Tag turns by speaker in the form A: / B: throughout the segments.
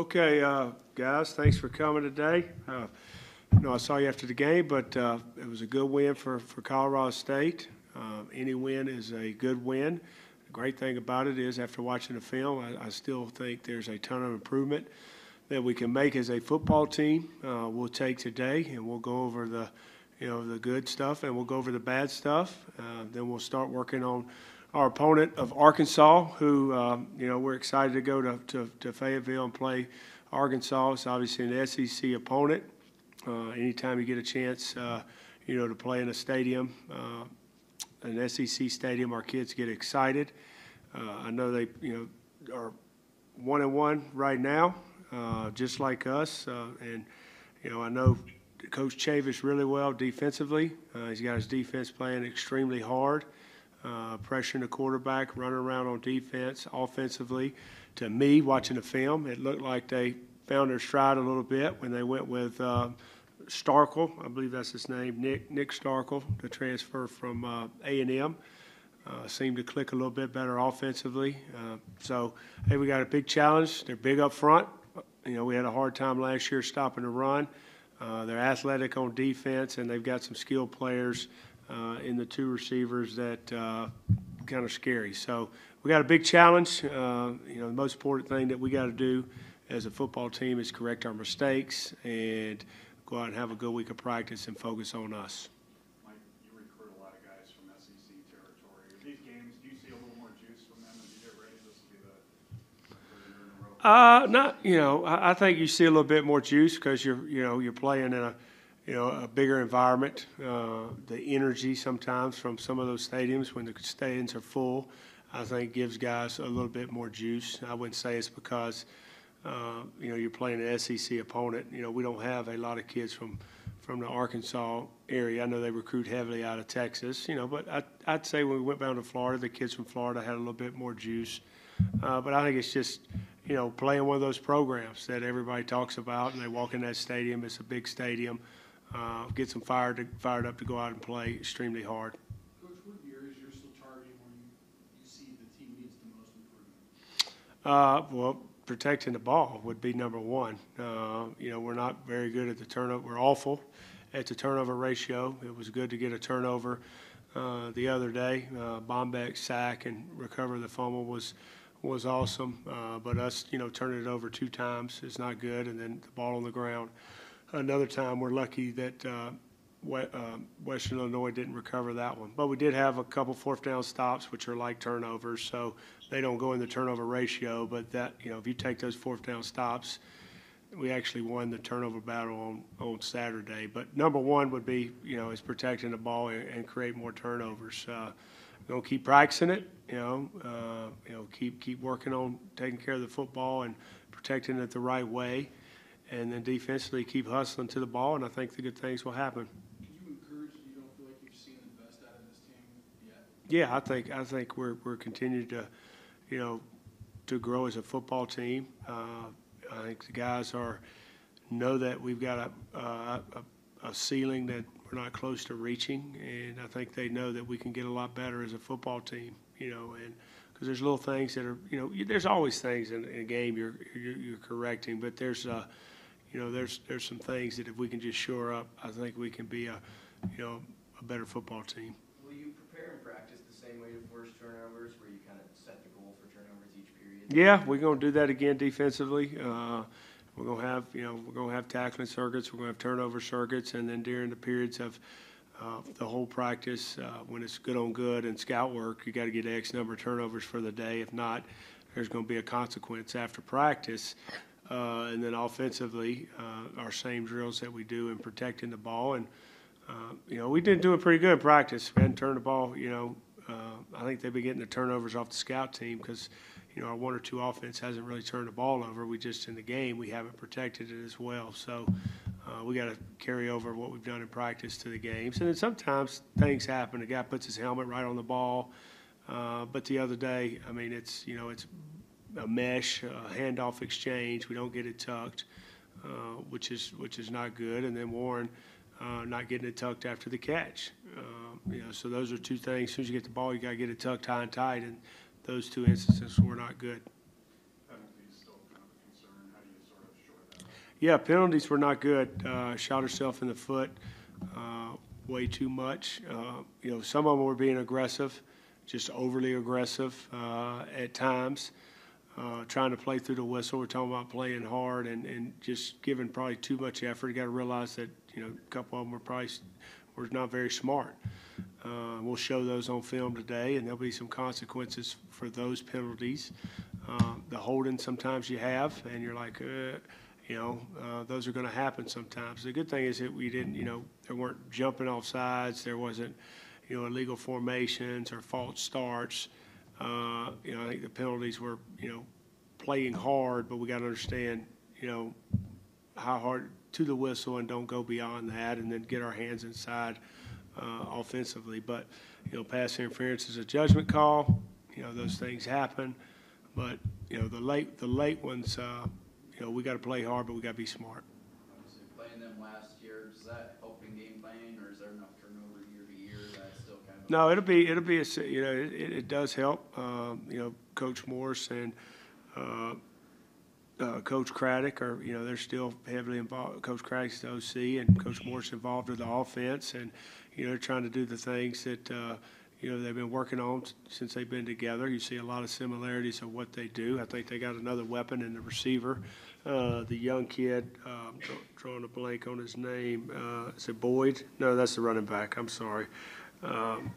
A: Okay, uh, guys, thanks for coming today. Uh, No, I saw you after the game, but uh, it was a good win for, for Colorado State. Uh, Any win is a good win. The great thing about it is, after watching the film, I, I still think there's a ton of improvement that we can make as a football team. Uh, We'll take today, and we'll go over the, you know, the good stuff, and we'll go over the bad stuff. Uh, Then we'll start working on our opponent of Arkansas, who, um, you know, we're excited to go to, to, to Fayetteville and play Arkansas. It's obviously an SEC opponent. Uh, anytime you get a chance, uh, you know, to play in a stadium, uh, an SEC stadium, our kids get excited. Uh, I know they, you know, are one and one right now, uh, just like us. Uh, and, you know, I know Coach Chavis really well defensively. He's got his defense playing extremely hard uh, pressuring the quarterback, running around on defense, offensively. To me, watching the film, it looked like they found their stride a little bit when they went with uh, Starkel, I believe that's his name, Nick Nick Starkel, the transfer from uh, A and M. Uh, seemed to click a little bit better offensively. Uh, so, hey, we got a big challenge. They're big up front. You know, we had a hard time last year stopping the run. Uh, they're athletic on defense, and they've got some skilled players in the two receivers that uh, kind of scary. So we got a big challenge. Uh, you know, the most important thing that we got to do as a football team is correct our mistakes and go out and have a good week of practice and focus on us.
B: Mike, you recruit a lot of guys from SEC territory. Are these games, do you see a little more juice from them as you get ready? This will be the third in a row.
A: Uh, not, you know, I, I think you see a little bit more juice because you're, you know, you're playing in a, you know, a bigger environment. Uh, the energy sometimes from some of those stadiums when the stadiums are full, I think gives guys a little bit more juice. I wouldn't say it's because, uh, you know, you're playing an SEC opponent. You know, we don't have a lot of kids from, from the Arkansas area. I know they recruit heavily out of Texas, you know, but I, I'd say when we went down to Florida, the kids from Florida had a little bit more juice. Uh, but I think it's just, you know, playing one of those programs that everybody talks about, and they walk in that stadium. It's a big stadium. Uh, gets them fired, fired up to go out and play extremely hard.
C: Coach, what areas you're still targeting where you, you see the team needs the most improvement?
A: Uh, well, protecting the ball would be number one. Uh, you know, we're not very good at the turnover. We're awful at the turnover ratio. It was good to get a turnover uh, the other day. Uh, Bombeck sack and recover the fumble was was awesome. Uh, but us, you know, turning it over two times is not good, and then the ball on the ground. Another time, we're lucky that uh, uh, Western Illinois didn't recover that one. But we did have a couple fourth down stops, which are like turnovers, so they don't go in the turnover ratio. But that, you know, if you take those fourth down stops, we actually won the turnover battle on, on Saturday. But number one would be, you know, is protecting the ball and, and create more turnovers. Uh, gonna keep practicing it, you know, uh, you know, keep keep working on taking care of the football and protecting it the right way, and then defensively keep hustling to the ball, and I think the good things will happen.
C: You encourage, you don't feel like you've seen the best out of this team yet?
A: Yeah, I think I think we're we're continuing to, you know, to grow as a football team. Uh, I think the guys are know that we've got a, a a ceiling that we're not close to reaching, and I think they know that we can get a lot better as a football team. You know, and because there's little things that are you know there's always things in, in a game you're, you're you're correcting, but there's uh, you know there's there's some things that if we can just shore up, I think we can be a you know a better football team.
D: Will you prepare and practice the same way to force turnovers, where you kind of set the goal for turnovers each period?
A: Yeah, we're gonna do that again defensively. Uh, we're gonna have, you know, we're gonna have tackling circuits, we're gonna have turnover circuits, and then during the periods of, uh, the whole practice, uh, when it's good on good and scout work, you gotta get X number of turnovers for the day. If not, there's gonna be a consequence after practice. Uh, and then offensively, uh, our same drills that we do in protecting the ball. And, uh, you know, we did do a pretty good practice. We hadn't turned the ball, you know, uh, I think they've been getting the turnovers off the scout team because, you know, our one or two offense hasn't really turned the ball over. We just, in the game, we haven't protected it as well. So uh, we got to carry over what we've done in practice to the games. And then sometimes things happen. A guy puts his helmet right on the ball. Uh, but the other day, I mean, it's, you know, it's a mesh, a handoff exchange. We don't get it tucked, uh, which is, which is not good. And then Warren uh, not getting it tucked after the catch. Uh, You know, so those are two things. As Soon as you get the ball, you got to get it tucked high and tight, and those two instances were not good. Yeah, penalties were not good. Uh, Shot herself in the foot uh, way too much. Uh, You know, some of them were being aggressive, just overly aggressive at times, uh, trying to play through the whistle. We're talking about playing hard and, and just giving probably too much effort. You got to realize that, you know, a couple of them were probably, were not very smart. Uh, We'll show those on film today, and there'll be some consequences for those penalties. Uh, The holding sometimes you have, and you're like, uh, you know, uh, those are going to happen sometimes. The good thing is that we didn't, you know, there weren't jumping off sides, there wasn't, you know, illegal formations or false starts. Uh, You know, I think the penalties were, you know, playing hard, but we got to understand, you know, how hard to the whistle and don't go beyond that and then get our hands inside uh, offensively. But, you know, pass interference is a judgment call. You know, those things happen. But, you know, the late, the late ones, uh, you know, we got to play hard, but we got to be smart.
E: Obviously, playing them last
A: No, it'll be, it'll be, a you know, it, it does help. Um, You know, Coach Morris and uh, uh, Coach Craddock are, you know, they're still heavily involved. Coach Craddock's the OC and Coach Morris involved with the offense. And, you know, they're trying to do the things that, uh, you know, they've been working on since they've been together. You see a lot of similarities of what they do. I think they got another weapon in the receiver. Uh, The young kid, draw- drawing a blank on his name, uh, is it Boyd? No, that's the running back. I'm sorry. Um,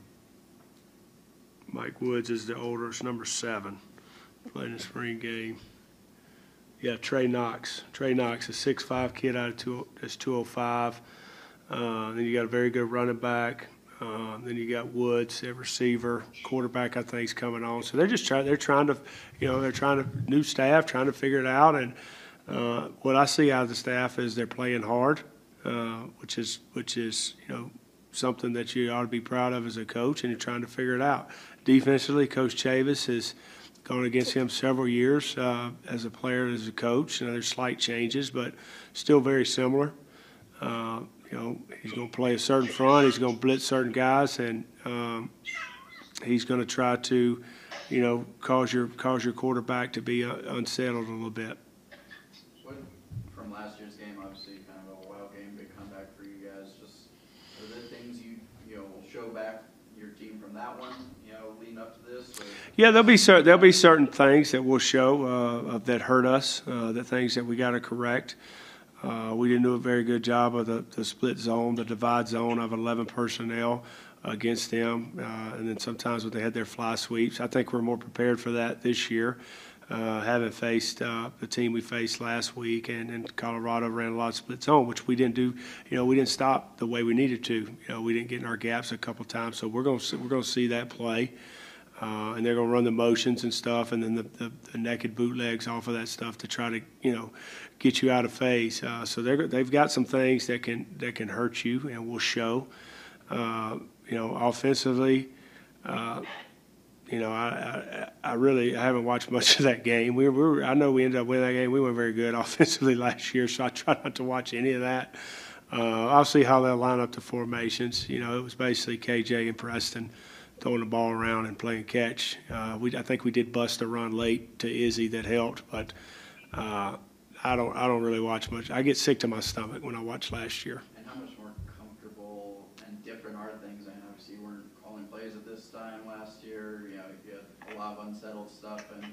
A: Mike Woods is the older, it's number seven, playing the spring game. Yeah, Trey Knox. Trey Knox, a six-five kid out of two, that's two oh five. Uh, then you got a very good running back. Uh, then you got Woods, at receiver, quarterback, I think is coming on. So they're just trying, they're trying to, you know, they're trying to, new staff, trying to figure it out. And, uh, what I see out of the staff is they're playing hard, uh, which is, which is, you know, something that you ought to be proud of as a coach, and you're trying to figure it out. Defensively, Coach Chavis has gone against him several years uh, as a player and as a coach. You know, there's slight changes, but still very similar. Uh, you know, he's going to play a certain front. He's going to blitz certain guys, and um, he's going to try to, you know, cause your cause your quarterback to be uh, unsettled a little bit.
E: What, from last year's game, obviously kind of a wild game, big comeback for you guys, just, are there things you, you know, will show back your team from that one, you know, leading up to this, or?
A: Yeah, there'll be cer- there'll be certain things that we'll show uh, that hurt us, uh, the things that we got to correct. Uh, we didn't do a very good job of the, the split zone, the divide zone of 11 personnel against them, uh, and then sometimes when they had their fly sweeps. I think we're more prepared for that this year. Uh, having faced uh, the team we faced last week, and, and Colorado ran a lot of split zone, which we didn't do. You know, we didn't stop the way we needed to. You know, we didn't get in our gaps a couple times, so we're going to we're going to see that play. Uh, and they're going to run the motions and stuff, and then the, the, the naked bootlegs off of that stuff to try to, you know, get you out of phase. Uh, so they're, they've got some things that can that can hurt you, and will show. Uh, you know, offensively, uh, you know, I, I I really I haven't watched much of that game. We were, we were I know we ended up winning that game. We weren't very good offensively last year, so I try not to watch any of that. Uh, I'll see how they'll line up the formations. You know, it was basically KJ and Preston throwing the ball around and playing catch. Uh, we, I think we did bust a run late to Izzy that helped, but uh, I don't, I don't really watch much. I get sick to my stomach when I watch last year.
E: And how much more comfortable and different are things? I know obviously you weren't calling plays at this time last year, you know, you had a lot of unsettled stuff, and, uh,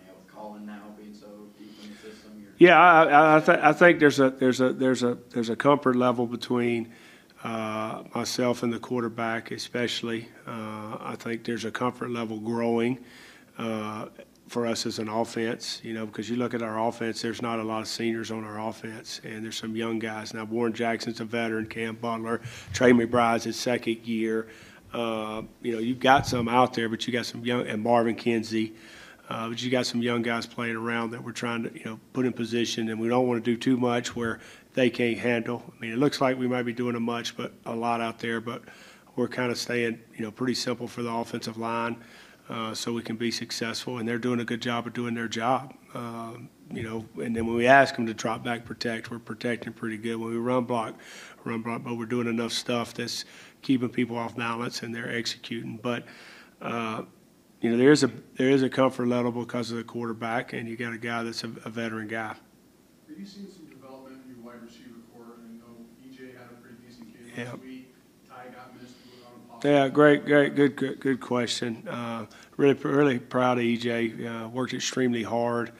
E: you know, with Collin now being so deep in the system, you're.
A: Yeah, I, I, I, th- I think there's a there's a there's a there's a comfort level between uh, myself and the quarterback, especially. Uh, I think there's a comfort level growing uh, for us as an offense. You know, because you look at our offense, there's not a lot of seniors on our offense, and there's some young guys now. Warren Jackson's a veteran, Cam Butler, Trey McBride's his second year. Uh, you know, you've got some out there, but you got some young and Marvin Kinsey. Uh, but you got some young guys playing around that we're trying to, you know, put in position, and we don't want to do too much where they can't handle. I mean, it looks like we might be doing a much, but a lot out there, but we're kind of staying, you know, pretty simple for the offensive line, uh, so we can be successful. And they're doing a good job of doing their job. Um, you know, and then when we ask them to drop back protect, we're protecting pretty good. When we run block, run block, but we're doing enough stuff that's keeping people off balance and they're executing. But uh, you know, there is a, there is a comfort level because of the quarterback, and you got a guy that's a, a veteran guy.
C: Have you seen some development in your wide receiver corps? I know EJ had a pretty decent game
A: Yeah.
C: last week. Ty got missed on a possible.
A: Yeah, great, great, good, good, good question. Uh, really, really proud of EJ. Uh, worked extremely hard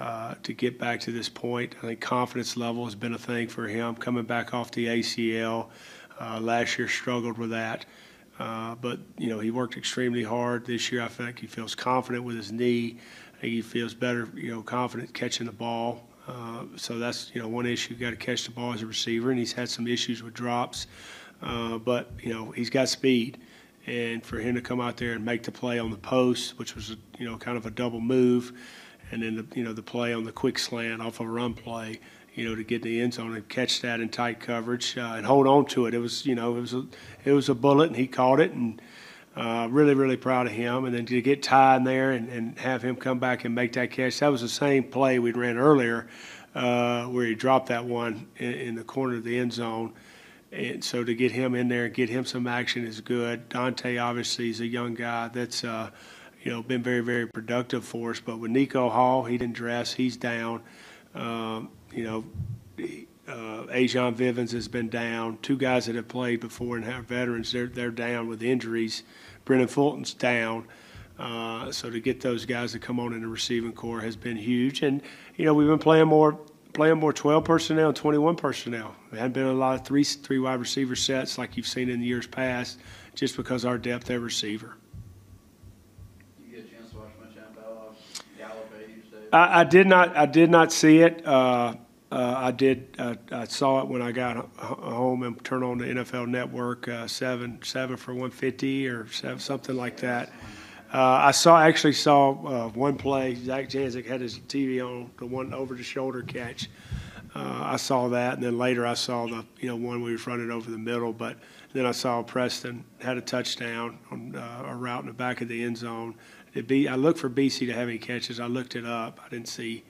A: uh, to get back to this point. I think confidence level has been a thing for him coming back off the ACL. Uh, last year struggled with that, uh, but you know he worked extremely hard this year. I like he feels confident with his knee. I think he feels better, you know, confident catching the ball. Uh, so that's you know one issue. You've got to catch the ball as a receiver, and he's had some issues with drops. Uh, but you know he's got speed, and for him to come out there and make the play on the post, which was you know kind of a double move, and then the, you know the play on the quick slant off of a run play, you know to get the end zone and catch that in tight coverage uh, and hold on to it. It was you know it was a it was a bullet, and he caught it, and uh, really really proud of him. And then to get Ty in there and, and have him come back and make that catch, that was the same play we ran earlier, uh, where he dropped that one in, in the corner of the end zone. And so to get him in there and get him some action is good. Dante obviously is a young guy that's uh, you know been very very productive for us. But with Nico Hall, he didn't dress. He's down. Um, you know, uh, Ajon Vivens has been down. Two guys that have played before and have veterans, they're they're down with injuries. Brennan Fulton's down. Uh, so to get those guys to come on in the receiving corps has been huge. And you know we've been playing more playing more 12 personnel and 21 personnel. There hadn't been a lot of three three wide receiver sets like you've seen in the years past, just because our depth at receiver.
E: You get a chance to watch much NFL of Gallup age days?
A: I, I did not I did not see it. Uh, uh, I did uh, I saw it when I got h- home and turned on the NFL Network uh, seven seven for 150 or seven, something like that. Uh, I saw actually saw uh, one play. Zach Janzik had his TV on the one over the shoulder catch. I saw that, and then later I saw the you know one we was running over the middle. But then I saw Preston had a touchdown on a route in the back of the end zone. It be I looked for BC to have any catches. I looked it up. I didn't see.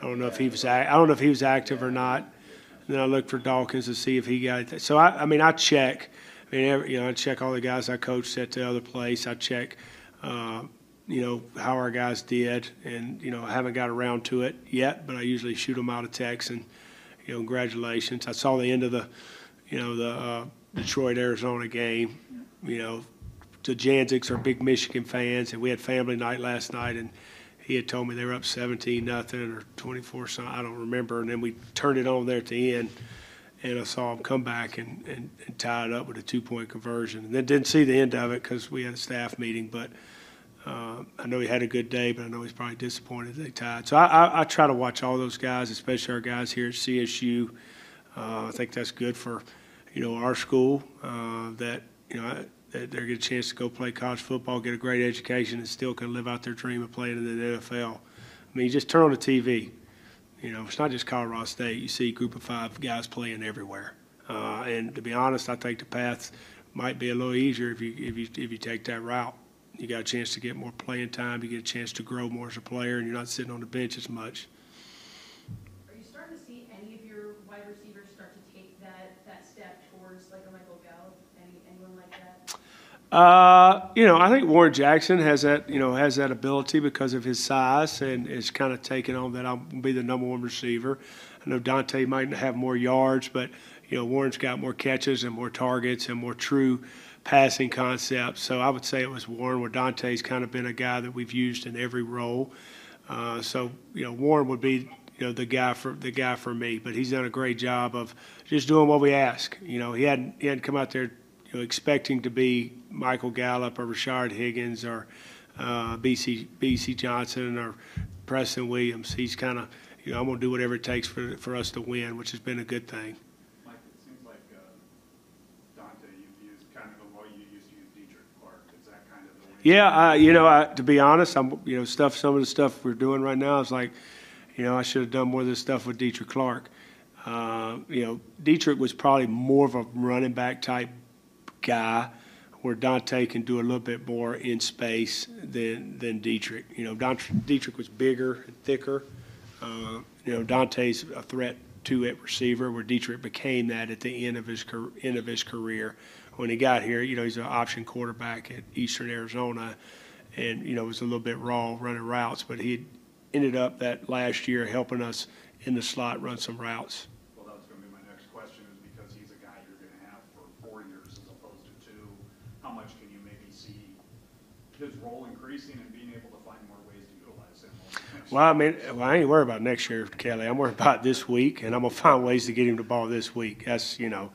A: I don't know if he was I don't know if he was active or not. And then I looked for Dawkins to see if he got it. So I, I mean I check. I mean every, you know I check all the guys I coached at the other place. I check. Uh, you know how our guys did, and you know I haven't got around to it yet, but I usually shoot them out a text and you know congratulations. I saw the end of the, you know the uh, Detroit Arizona game. You know, the Janziks are big Michigan fans, and we had family night last night, and he had told me they were up 17 nothing or 24 something. I don't remember, and then we turned it on there at the end. And I saw him come back and, and, and tie it up with a two point conversion. And then didn't see the end of it because we had a staff meeting. But uh, I know he had a good day, but I know he's probably disappointed they tied. So I, I, I try to watch all those guys, especially our guys here at CSU. Uh, I think that's good for, you know, our school uh, that you know that they get a chance to go play college football, get a great education, and still can live out their dream of playing in the NFL. I mean, you just turn on the TV. You know, it's not just Colorado State. You see group of five guys playing everywhere. Uh, and to be honest, I think the path might be a little easier if you if you if you take that route. You got a chance to get more playing time. You get a chance to grow more as a player, and you're not sitting on the bench as much.
F: Are you starting to see any of your wide receivers start to take that, that step towards like a Michael Gallup, any, anyone like that?
A: Uh, you know, I think Warren Jackson has that, you know, has that ability because of his size and is kind of taking on that I'll be the number one receiver. I know Dante might have more yards, but you know, Warren's got more catches and more targets and more true passing concepts. So I would say it was Warren, where Dante's kind of been a guy that we've used in every role. Uh, so you know, Warren would be you know the guy for the guy for me, but he's done a great job of just doing what we ask. You know, he hadn't he hadn't come out there you know, expecting to be Michael Gallup or Rashard Higgins or uh, BC BC Johnson or Preston Williams. He's kind of you know I'm going to do whatever it takes for for us to win, which has been a good thing.
B: Mike, it seems like uh, Dante, you've used kind of the way you used to use Detrich Clark. Is that kind of the way?
A: Yeah, you know, I, to be honest, I'm you know stuff. Some of the stuff we're doing right now is like, you know, I should have done more of this stuff with Detrich Clark. Uh, you know, Detrich was probably more of a running back type guy, where Dante can do a little bit more in space than than Detrich. You know, Detrich was bigger and thicker. Uh, you know, Dante's a threat to at receiver, where Detrich became that at the end of his end of his career. When he got here, you know, he's an option quarterback at Eastern Arizona, and, you know, was a little bit raw running routes, but he ended up that last year helping us in the slot run some routes.
B: His role increasing and being able to find more ways to utilize him? over the next
A: Well, I mean, well, I ain't worried about next year, Kelly. I'm worried about this week, and I'm gonna find ways to get him the ball this week. That's, you know,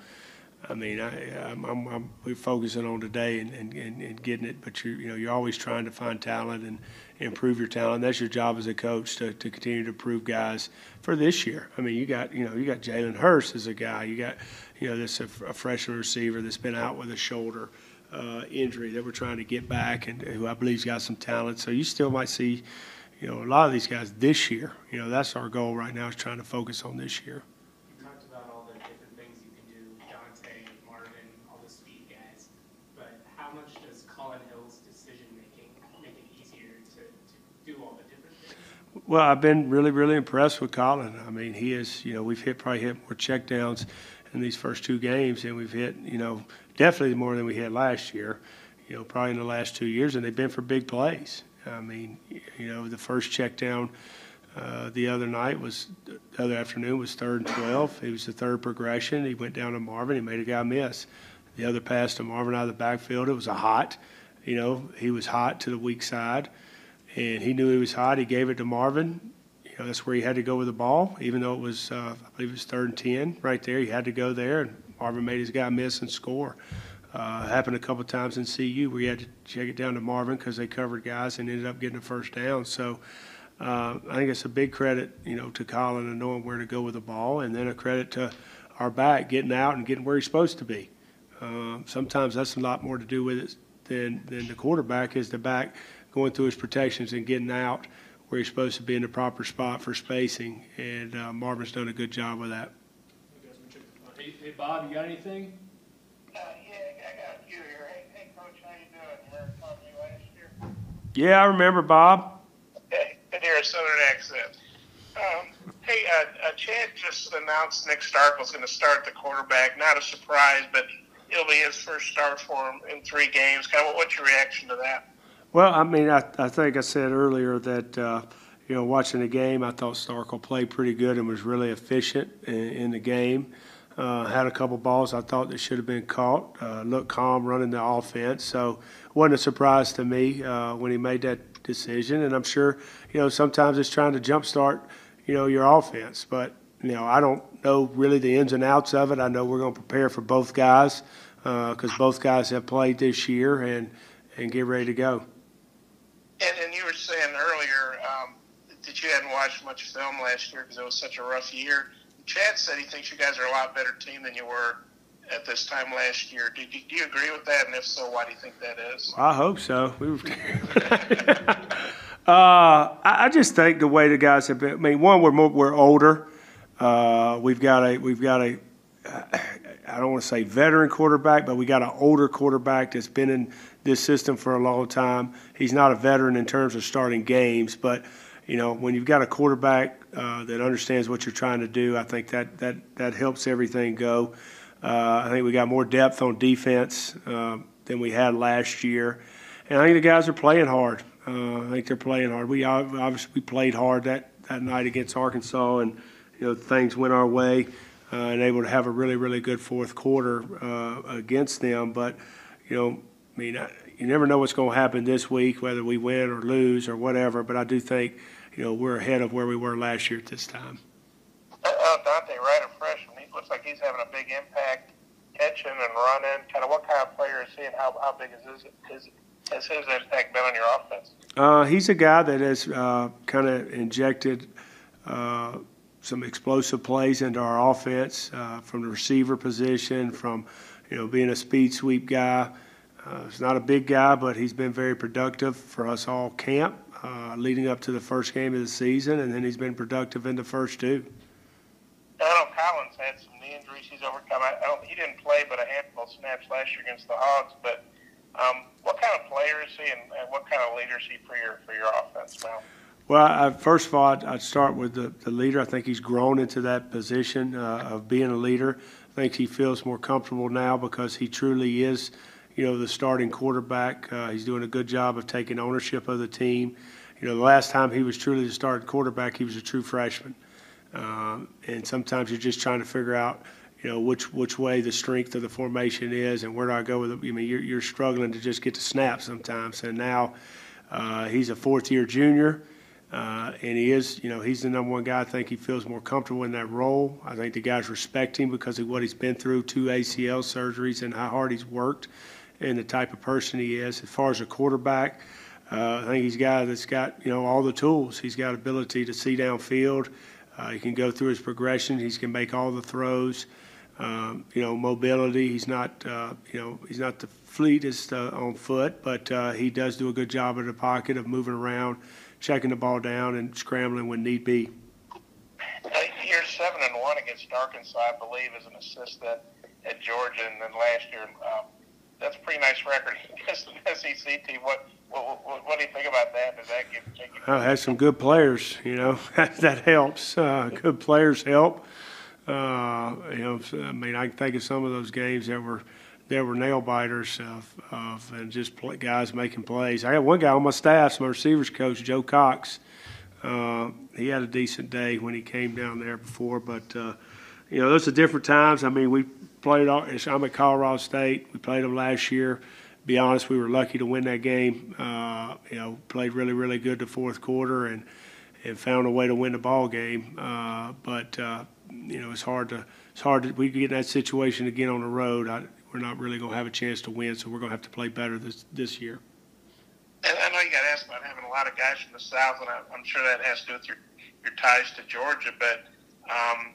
A: I mean, I, I'm, I'm, I'm, we're focusing on today and, and, and and getting it, but you, you know, you're always trying to find talent and improve your talent. That's your job as a coach to, to continue to improve guys for this year. I mean, you got, you know, you got Jalen Hurst as a guy. You got, you know, this a, a freshman receiver that's been out with a shoulder uh, injury that we're trying to get back, and who I believe's got some talent. So you still might see, you know, a lot of these guys this year. You know, that's our goal right now is trying to focus on this year.
G: You talked about all the different things you can do, Dante, Marvin, all the speed guys, but how much does Collin Hill's decision-making make it easier to, to do all the different things?
A: Well, I've been really, really impressed with Collin. I mean, he is, you know, we've hit, probably hit more checkdowns in these first two games than we've hit, you know, definitely more than we had last year, you know, probably in the last two years, and they've been for big plays. I mean, you know, the first check down uh, the other night was, the other afternoon was third and 12. It was the third progression. He went down to Marvin. He made a guy miss. The other pass to Marvin out of the backfield, it was a hot, you know, he was hot to the weak side, and he knew he was hot. He gave it to Marvin. You know, that's where he had to go with the ball, even though it was, uh, I believe it was third and 10 right there. He had to go there, and Marvin made his guy miss and score. Uh, happened a couple times in CU where you had to check it down to Marvin because they covered guys and ended up getting a first down. So uh, I think it's a big credit, you know, to Collin and knowing where to go with the ball, and then a credit to our back getting out and getting where he's supposed to be. Uh, sometimes that's a lot more to do with it than than the quarterback is the back going through his protections and getting out where he's supposed to be in the proper spot for spacing. And uh, Marvin's done a good job with that.
H: Hey, hey, Bob, you got anything?
I: Uh, yeah, I got a few here. Hey, hey, Coach, how you doing? Remember talking to you last year?
A: Yeah, I remember Bob.
I: Hey, good hear a southern accent. Um, hey, uh, uh, Chad just announced Nick Starkel's going to start the quarterback. Not a surprise, but it'll be his first start for him in three games. Kind of, what's your reaction to that?
A: Well, I mean, I, I think I said earlier that, uh, you know, watching the game, I thought Starkel played pretty good and was really efficient in, in the game. Uh, had a couple balls I thought that should have been caught. Uh, looked calm running the offense, so it wasn't a surprise to me uh, when he made that decision. And I'm sure, you know, sometimes it's trying to jumpstart, you know, your offense. But you know, I don't know really the ins and outs of it. I know we're going to prepare for both guys because both guys have played this year and and get ready to go.
I: And, and you were saying earlier um, that you hadn't watched much film last year because it was such a rough year. Chad said he thinks you guys are a lot better team than you were at this time last year. Do, do, do you agree with that? And if so, why do you think that is?
A: I hope so. We were uh, I, just think the way the guys have been. I mean, one, we're more, we're older. Uh, we've got a we've got a I don't want to say veteran quarterback, but we got an older quarterback that's been in this system for a long time. He's not a veteran in terms of starting games, but you know when you've got a quarterback uh, that understands what you're trying to do, I think that that that helps everything go. Uh, I think we got more depth on defense uh, than we had last year, and I think the guys are playing hard. Uh, I think they're playing hard. We ob- obviously we played hard that, that night against Arkansas, and you know things went our way, uh, and able to have a really really good fourth quarter uh, against them. But you know, I mean, I, you never know what's going to happen this week, whether we win or lose or whatever. But I do think you know we're ahead of where we were last year at this time.
I: Uh, uh, Dante Wright, a freshman, he looks like he's having a big impact catching and running. Kind of what kind of player is he and how, how big is his, his, has his impact been on your offense?
A: Uh, he's a guy that has uh, kind of injected uh, some explosive plays into our offense uh, from the receiver position, from you know being a speed sweep guy. Uh, he's not a big guy, but he's been very productive for us all camp, uh, leading up to the first game of the season, and then he's been productive in the first two.
I: I know Collin's had some knee injuries he's overcome. I, I don't, he didn't play but a handful of snaps last year against the Hogs. But um, what kind of player is he, and, and what kind of leader is he for your for your offense now?
A: Well, I, first of all, I'd, I'd start with the, the leader. I think he's grown into that position uh, of being a leader. I think he feels more comfortable now because he truly is, you know, the starting quarterback. Uh, he's doing a good job of taking ownership of the team. You know, the last time he was truly the starting quarterback, he was a true freshman. Um, and sometimes you're just trying to figure out, you know, which, which way the strength of the formation is and where do I go with it. I mean, you're, you're struggling to just get to snap sometimes. And now uh, he's a fourth year junior. Uh, and he is, you know, he's the number one guy. I think he feels more comfortable in that role. I think the guys respect him because of what he's been through, two ACL surgeries, and how hard he's worked, and the type of person he is. As far as a quarterback, uh, I think he's a guy that's got, you know, all the tools. He's got ability to see downfield. Uh, he can go through his progression. He can make all the throws. Um, you know, mobility. He's not, uh, you know, he's not the fleetest uh, on foot, but uh, he does do a good job in the pocket of moving around checking the ball down and scrambling when need be.
I: You're seven and one against Arkansas, I believe, as an assistant at Georgia, and then last year, um, that's a pretty nice record against an SEC team. What, what, what, what do you think about that? Does that give you?
A: Oh, has some good players, you know, that helps. Uh, good players help. Uh, you know, I mean, I can think of some of those games that were there were nail biters of, of and just play, guys making plays. I got one guy on my staff, my receivers coach, Joe Cox. Uh, he had a decent day when he came down there before, but uh, you know those are different times. I mean, we played. I'm at Colorado State. We played them last year. Be honest, we were lucky to win that game. Uh, you know, played really, really good the fourth quarter and and found a way to win the ball game. Uh, but uh, you know, it's hard to it's hard to we get in that situation again on the road. I, we're not really going to have a chance to win, so we're going to have to play better this this year.
I: And I know you got asked about having a lot of guys from the South, and I, I'm sure that has to do with your, your ties to Georgia. But um,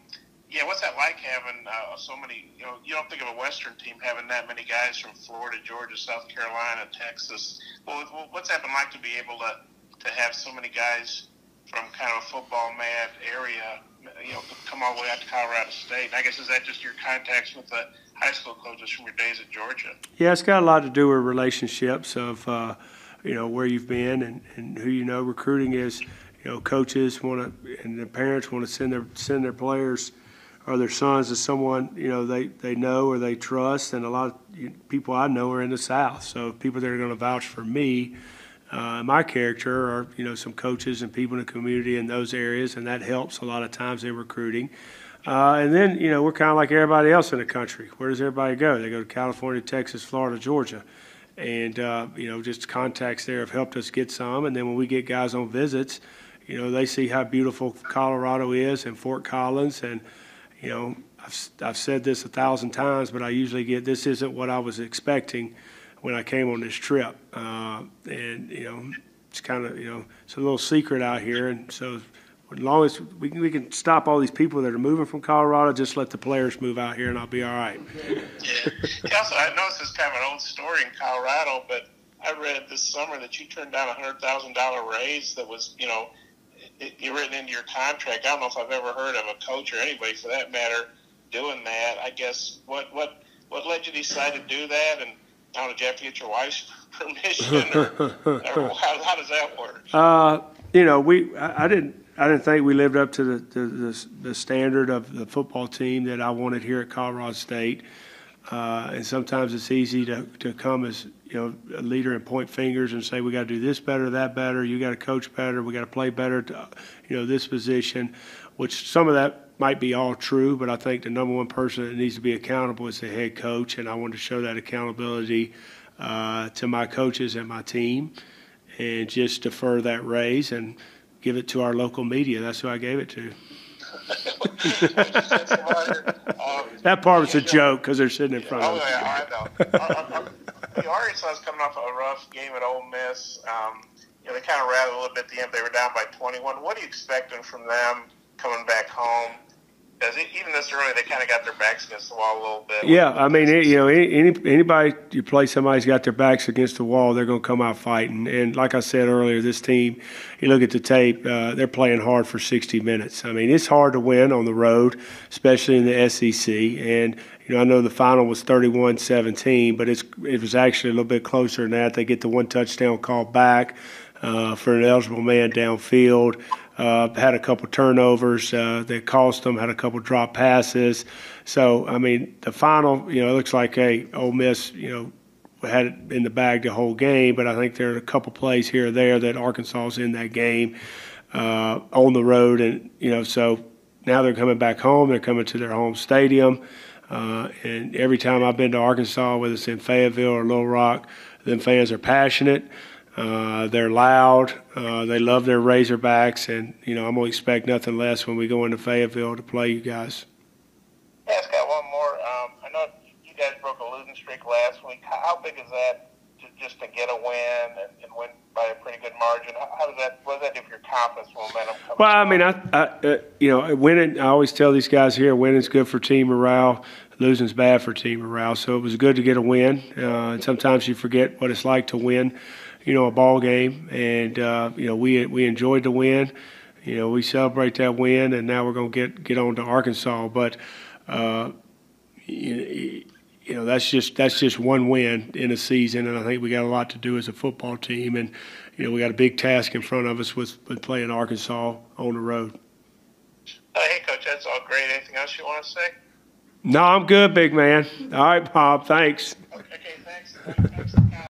I: yeah, what's that like having uh, so many? You know, you don't think of a Western team having that many guys from Florida, Georgia, South Carolina, Texas. Well, what's that been like to be able to to have so many guys from kind of a football mad area, you know, come all the way out to Colorado State? And I guess is that just your contacts with the high school coaches from your days at Georgia?
A: Yeah, it's got a lot to do with relationships of, uh, you know, where you've been and, and who you know. Recruiting is, you know, coaches want to and the parents want to send their send their players or their sons to someone you know they, they know or they trust. And a lot of people I know are in the South, so people that are going to vouch for me. Uh, my character are you know some coaches and people in the community in those areas, and that helps a lot of times in recruiting. Uh, and then, you know, we're kind of like everybody else in the country. Where does everybody go? They go to California, Texas, Florida, Georgia. And, uh, you know, just contacts there have helped us get some. And then when we get guys on visits, you know, they see how beautiful Colorado is and Fort Collins. And, you know, I've, I've said this a thousand times, but I usually get this isn't what I was expecting when I came on this trip. Uh, and, you know, it's kind of, you know, it's a little secret out here. And so, as long as we can, we can stop all these people that are moving from Colorado, just let the players move out here, and I'll be all right.
I: Yeah. yeah also, I know this is kind of an old story in Colorado, but I read this summer that you turned down a hundred thousand dollar raise that was, you know, it written into your contract. I don't know if I've ever heard of a coach or anybody for that matter doing that. I guess what what what led you to decide to do that, and how did you have to get your wife's permission, or, or how, how does that work?
A: Uh, you know, we I, I didn't I didn't think we lived up to the, the, the, the, standard of the football team that I wanted here at Colorado State. Uh, and sometimes it's easy to, to come as you know a leader and point fingers and say we got to do this better, that better. You got to coach better. We got to play better. To, you know this position, which some of that might be all true, but I think the number one person that needs to be accountable is the head coach, and I want to show that accountability uh, to my coaches and my team, and just defer that raise and give it to our local media. That's who I gave it to. that part was a joke because they're sitting in front
I: oh,
A: of us.
I: Uh, Arkansas coming off a rough game at Ole Miss. Um, you know, they kind of rattled a little bit at the end. They were down by 21. What are you expecting from them coming back home? Because even this early, they kind of got their backs against the wall a little bit.
A: Yeah, I mean, you know, any anybody you play somebody's got their backs against the wall, they're going to come out fighting. And like I said earlier, this team, you look at the tape, uh, they're playing hard for 60 minutes. I mean, it's hard to win on the road, especially in the SEC. And you know, I know the final was 31-17, but it's it was actually a little bit closer than that. They get the one touchdown call back uh, for an eligible man downfield. Uh, had a couple turnovers uh, that cost them. Had a couple drop passes. So I mean, the final, you know, it looks like a Ole Miss, you know, had it in the bag the whole game, but I think there are a couple plays here or there that Arkansas is in that game uh, on the road, and you know, so now they're coming back home. They're coming to their home stadium, uh, and every time I've been to Arkansas, whether it's in Fayetteville or Little Rock, them fans are passionate. Uh, they're loud. Uh, they love their Razorbacks, and you know I'm gonna expect nothing less when we go into Fayetteville to play you guys.
I: Yeah, got one more. Um, I know you guys broke a losing streak last week. How, how big is that to, just to get a win and, and win by a pretty good margin? How, how does that, what does that do for your confidence momentum?
A: Well, I mean, I. I uh, you know, winning. I always tell these guys here, winning's good for team morale. Losing's bad for team morale. So it was good to get a win. Uh, and sometimes you forget what it's like to win, you know, a ball game. And uh, you know, we we enjoyed the win. You know, we celebrate that win, and now we're gonna get get on to Arkansas. But uh, you, you know, that's just that's just one win in a season, and I think we got a lot to do as a football team. And you know, we got a big task in front of us with, with playing Arkansas on the road.
I: Uh, hey, Coach, that's all great. Anything else you want to say?
A: No, I'm good, big man. All right, Bob. Thanks.
I: Okay, thanks. Thanks.